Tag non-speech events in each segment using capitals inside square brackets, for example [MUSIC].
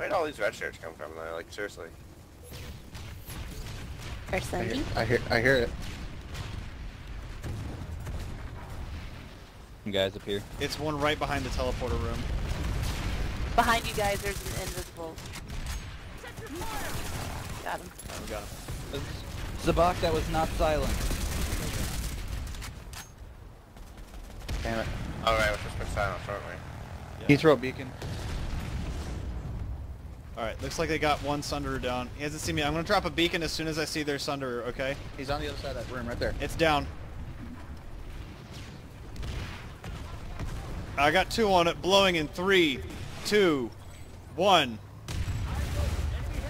Where'd all these red shirts come from though? Like seriously. Or I hear, I hear, I hear it. Some guys up here. It's one right behind the teleporter room. Behind you guys, there's an invisible. Got him. Oh, we got him. Zabak, that was not silent. Damn it. Oh, Alright, let's just put silence, aren't we? Can you throw a beacon? Alright, looks like they got one Sunderer down. He hasn't seen me. I'm gonna drop a beacon as soon as I see their Sunderer, okay? He's on the other side of that room right there. It's down. I got two on it, blowing in three, two, one.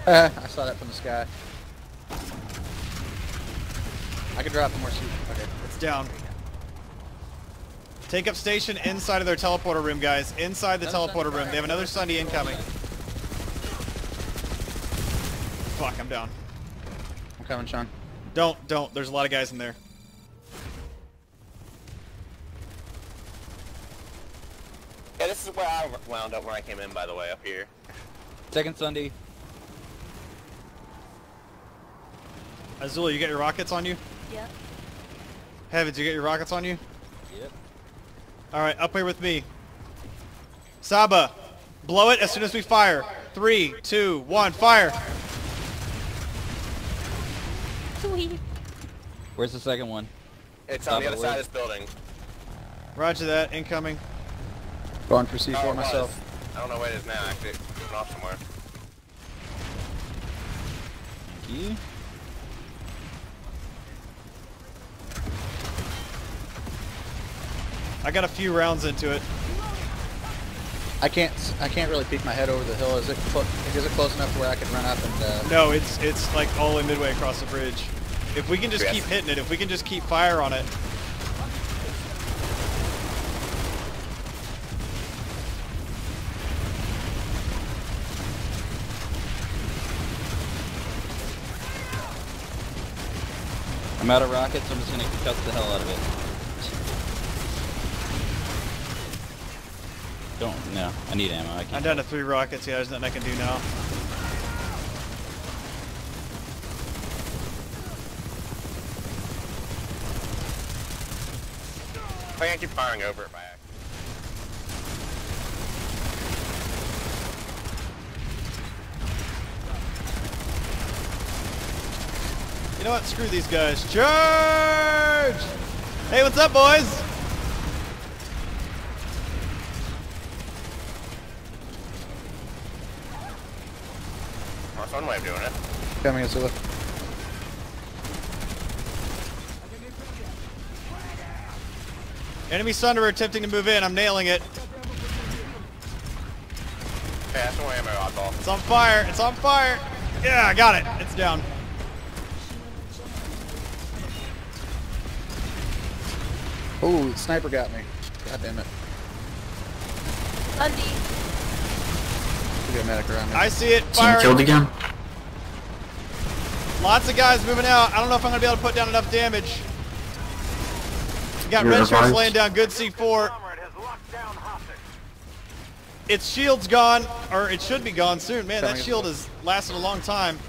Uh, [LAUGHS] I saw that from the sky. I can drop one more seat. Okay. It's down. Take up station inside of their teleporter room, guys. Inside the Another teleporter room. They have another Sundy incoming. Fuck, I'm down. I'm coming, Shawn. Don't, don't. There's a lot of guys in there. Yeah, this is where I wound up when I came in, by the way, up here. Second Sundy. Azula, you got your rockets on you? Yep. Heavens, you got your rockets on you? Yep. Alright, up here with me. Saba, blow it as soon as we fire. Three, two, one, fire! Sweet. Where's the second one? It's on the Stop other it, side of this building. Roger that, incoming. Going for C4 Oh, myself. I don't know where it is now, actually. It went off somewhere. Key? I got a few rounds into it. I can't, s- I can't really peek my head over the hill. Is it, clo- is it close enough to where I can run up and? Uh, No, it's it's like all the way midway across the bridge. If we can just Yes. keep hitting it, if we can just keep fire on it. I'm out of rockets, so I'm just gonna cut the hell out of it. Don't, no, I need ammo. I I'm down to three rockets. Yeah, there's nothing I can do now. I can't keep firing over it by accident. You know what? Screw these guys. Charge! Hey, what's up, boys? Well, that's one way of doing it. coming, Azula. Enemy Sunderer attempting to move in. I'm nailing it. Okay, that's one ammo, oddball. It's on fire. It's on fire. Yeah, I got it. It's down. Oh, sniper got me. God damn it. Sundy. We got a medic around me. I see it. Team Fire. killed again. Lots of guys moving out. I don't know if I'm gonna be able to put down enough damage. We got You're red shirts revived. laying down good C4. Its shield's gone, or it should be gone soon. Man, that shield has lasted a long time.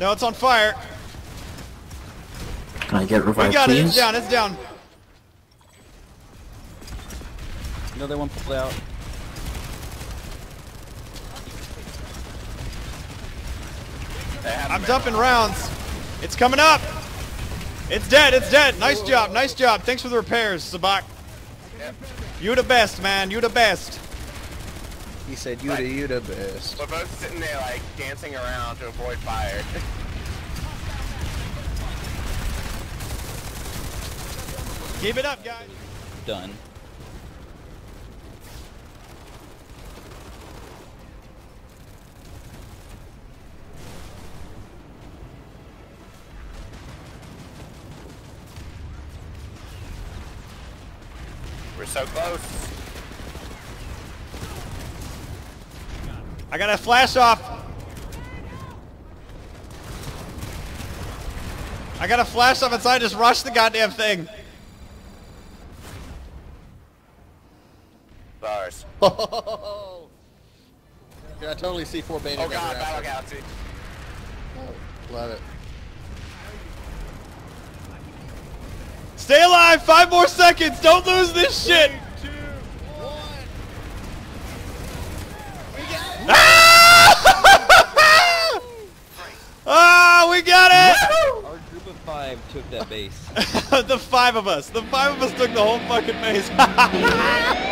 No, it's on fire. Can I get revived, We revived, got it. It's down. It's down. Another one pulled out. They have I'm dumping rounds. It's coming up. It's dead. It's dead. Nice job. Nice job. Thanks for the repairs, Sabak. Yep. You the best, man. You the best. He said, "You the, you the best." We're both sitting there, like, dancing around to avoid fire. Keep it up, guys. Done. So close. I got a flash off. I got a flash off inside. Just rush the goddamn thing. Bars. [LAUGHS] Yeah, I totally see four beta. Oh god, Battle Galaxy. Love it. Stay alive! Five more seconds! Don't lose this shit! Ah! [LAUGHS] ah, we got it! Our group of five took that base. [LAUGHS] the five of us. The five of us took the whole fucking base. [LAUGHS]